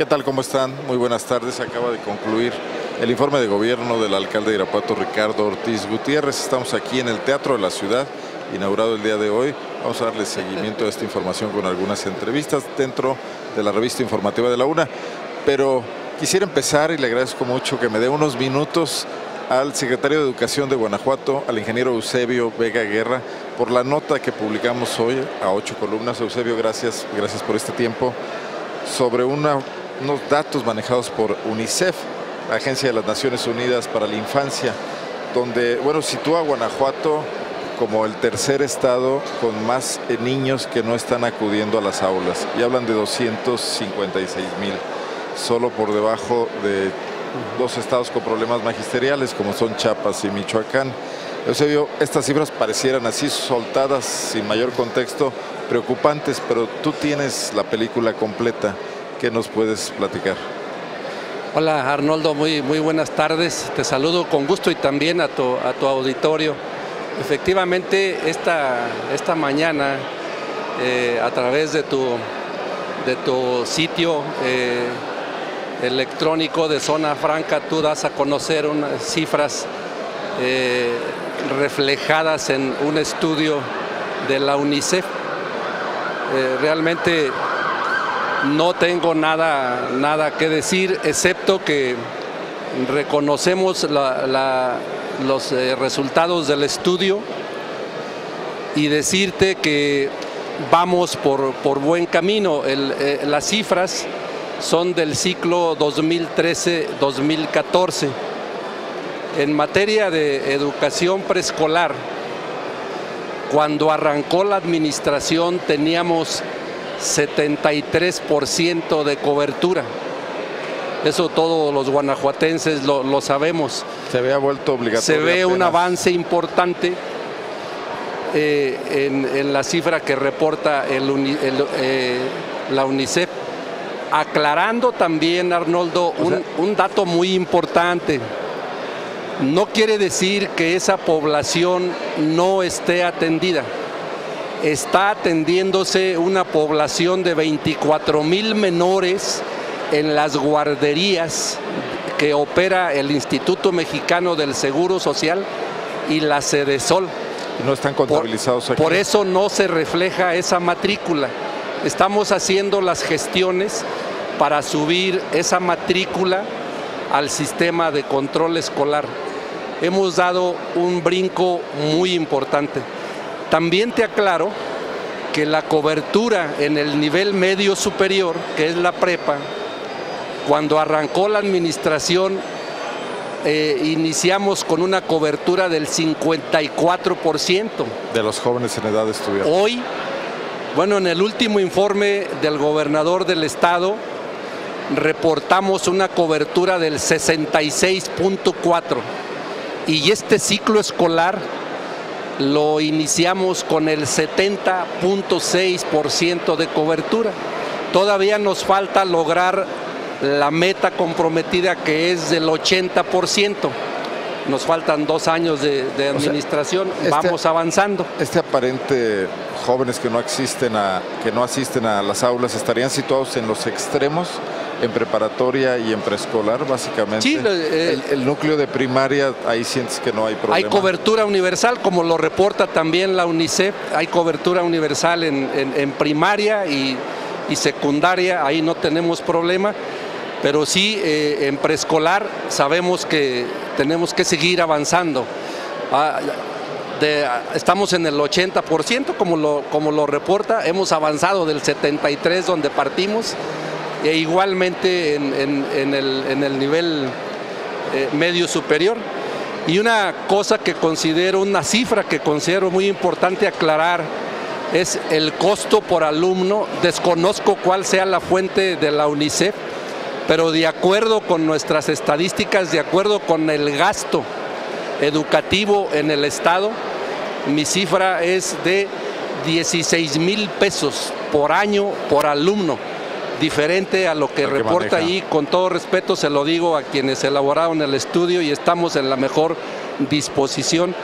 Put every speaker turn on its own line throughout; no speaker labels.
¿Qué tal? ¿Cómo están? Muy buenas tardes. Acaba de concluir el informe de gobierno del alcalde de Irapuato, Ricardo Ortiz Gutiérrez. Estamos aquí en el Teatro de la Ciudad, inaugurado el día de hoy. Vamos a darle seguimiento a esta información con algunas entrevistas dentro de la revista informativa de la UNA. Pero quisiera empezar y le agradezco mucho que me dé unos minutos al secretario de Educación de Guanajuato, al ingeniero Eusebio Vega Guerra, por la nota que publicamos hoy a ocho columnas. Eusebio, gracias, gracias por este tiempo, sobre una unos datos manejados por UNICEF, la Agencia de las Naciones Unidas para la Infancia, donde, bueno, sitúa a Guanajuato como el tercer estado con más eh, niños que no están acudiendo a las aulas. Y hablan de 256 mil, solo por debajo de dos estados con problemas magisteriales como son Chiapas y Michoacán. Eusebio, estas cifras parecieran así soltadas sin mayor contexto, preocupantes, pero tú tienes la película completa. ¿Qué nos puedes platicar?
Hola Arnoldo, muy, muy buenas tardes. Te saludo con gusto y también a tu, a tu auditorio. Efectivamente, esta, esta mañana, eh, a través de tu, de tu sitio eh, electrónico de Zona Franca, tú das a conocer unas cifras eh, reflejadas en un estudio de la UNICEF. realmente no tengo nada, nada que decir, excepto que reconocemos los eh, resultados del estudio y decirte que vamos por, buen camino. Eh, las cifras son del ciclo 2013-2014. En materia de educación preescolar, cuando arrancó la administración teníamos 73% de cobertura. Eso todos los guanajuatenses lo, sabemos.
Se había vuelto obligatorio.
Se ve un avance importante eh, en, la cifra que reporta el, eh, la UNICEF, aclarando también, Arnoldo, un dato muy importante. No quiere decir que esa población no esté atendida está atendiéndose una población de 24 mil menores en las guarderías que opera el Instituto Mexicano del Seguro Social y la Sol.
No están contabilizados
por,
aquí.
Por eso no se refleja esa matrícula. Estamos haciendo las gestiones para subir esa matrícula al sistema de control escolar. Hemos dado un brinco muy importante. También te aclaro que la cobertura en el nivel medio superior, que es la prepa, cuando arrancó la administración, eh, iniciamos con una cobertura del 54%.
De los jóvenes en edad de estudiar.
Hoy, bueno, en el último informe del gobernador del estado, reportamos una cobertura del 66.4%. Y este ciclo escolar lo iniciamos con el 70.6% de cobertura. Todavía nos falta lograr la meta comprometida que es del 80%. Nos faltan dos años de, administración, este vamos avanzando.
Este aparente jóvenes que no, existen a, que no asisten a las aulas estarían situados en los extremos en preparatoria y en preescolar, básicamente.
Sí,
eh, el, núcleo de primaria, ahí sientes que no hay problema.
Hay cobertura universal, como lo reporta también la UNICEF, hay cobertura universal en, primaria y, secundaria, ahí no tenemos problema, pero sí eh, en preescolar sabemos que tenemos que seguir avanzando. Ah, estamos en el 80%, como lo, como lo reporta, hemos avanzado del 73% donde partimos e igualmente en, el, nivel eh, medio superior. Y una cosa que considero, una cifra que considero muy importante aclarar, es el costo por alumno. Desconozco cuál sea la fuente de la UNICEF, pero de acuerdo con nuestras estadísticas, de acuerdo con el gasto educativo en el Estado, mi cifra es de 16 mil pesos por año por alumno diferente a lo que reporta ahí. Con todo respeto se lo digo a quienes elaboraron el estudio y estamos en la mejor disposición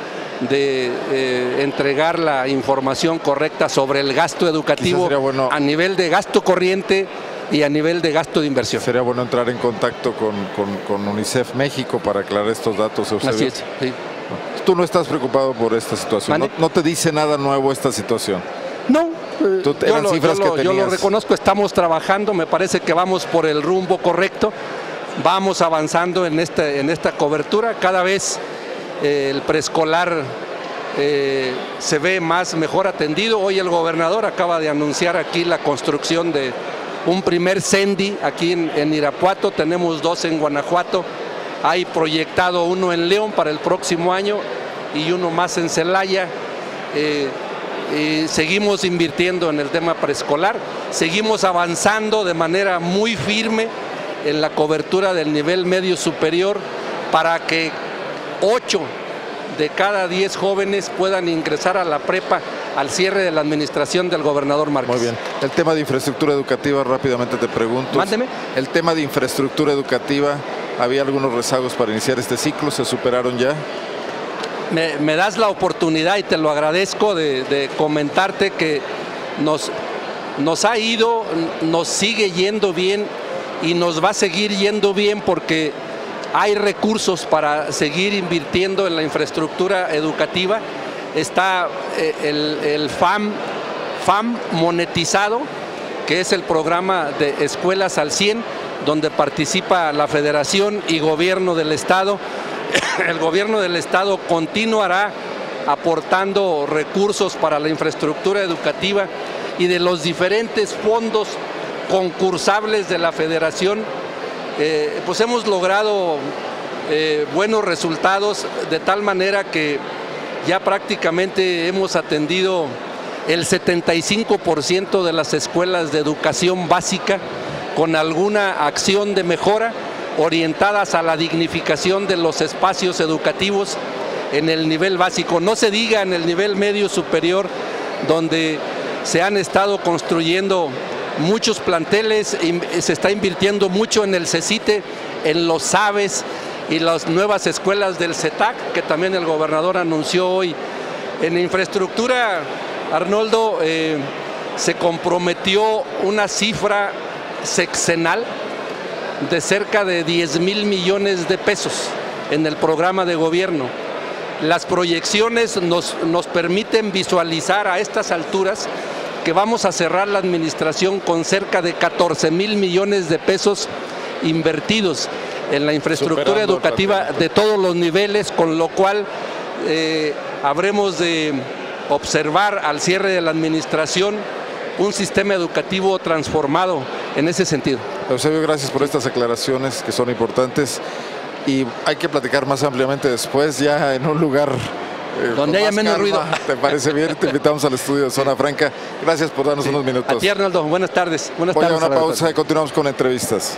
de eh, entregar la información correcta sobre el gasto educativo a nivel de gasto corriente y a nivel de gasto de inversión.
Sería bueno entrar en contacto con, con, con UNICEF México para aclarar estos datos.
Eusebio. Así es. Sí.
Tú no estás preocupado por esta situación. No, no, te dice nada nuevo esta situación.
No. Eh, yo, lo, yo, lo, yo lo reconozco, estamos trabajando, me parece que vamos por el rumbo correcto, vamos avanzando en, este, en esta cobertura, cada vez eh, el preescolar eh, se ve más mejor atendido. Hoy el gobernador acaba de anunciar aquí la construcción de un primer CENDI aquí en, Irapuato, tenemos dos en Guanajuato, hay proyectado uno en León para el próximo año y uno más en Celaya. Eh, seguimos invirtiendo en el tema preescolar, seguimos avanzando de manera muy firme en la cobertura del nivel medio superior para que ocho de cada 10 jóvenes puedan ingresar a la prepa al cierre de la administración del gobernador Márquez.
Muy bien. El tema de infraestructura educativa, rápidamente te pregunto.
Mándeme.
El tema de infraestructura educativa, había algunos rezagos para iniciar este ciclo, ¿se superaron ya?
Me, das la oportunidad y te lo agradezco de, comentarte que nos, nos ha ido, nos sigue yendo bien y nos va a seguir yendo bien porque hay recursos para seguir invirtiendo en la infraestructura educativa. Está eh, el, FAM, FAM monetizado, que es el programa de Escuelas al 100, donde participa la Federación y Gobierno del Estado. El Gobierno del Estado continuará aportando recursos para la infraestructura educativa y de los diferentes fondos concursables de la Federación eh, pues hemos logrado eh, buenos resultados de tal manera que ya prácticamente hemos atendido el 75% de las escuelas de educación básica con alguna acción de mejora orientadas a la dignificación de los espacios educativos en el nivel básico. No se diga en el nivel medio superior donde se han estado construyendo muchos planteles, se está invirtiendo mucho en el CECITE, en los SABES y las nuevas escuelas del CETAC, que también el gobernador anunció hoy. En infraestructura, Arnoldo, eh, se comprometió una cifra sexenal de cerca de 10 mil millones de pesos en el programa de gobierno. Las proyecciones nos, nos permiten visualizar a estas alturas que vamos a cerrar la administración con cerca de 14 mil millones de pesos invertidos en la infraestructura educativa de todos los niveles, con lo cual eh, habremos de observar al cierre de la administración un sistema educativo transformado en ese sentido.
Eusebio, gracias por estas aclaraciones que son importantes y hay que platicar más ampliamente después, ya en un lugar
eh, Donde haya menos ruido.
¿Te parece bien? Te invitamos al estudio de Zona Franca. Gracias por darnos unos minutos.
A ti. Buenas tardes. Buenas
Voy
tardes.
A una pausa y continuamos con entrevistas.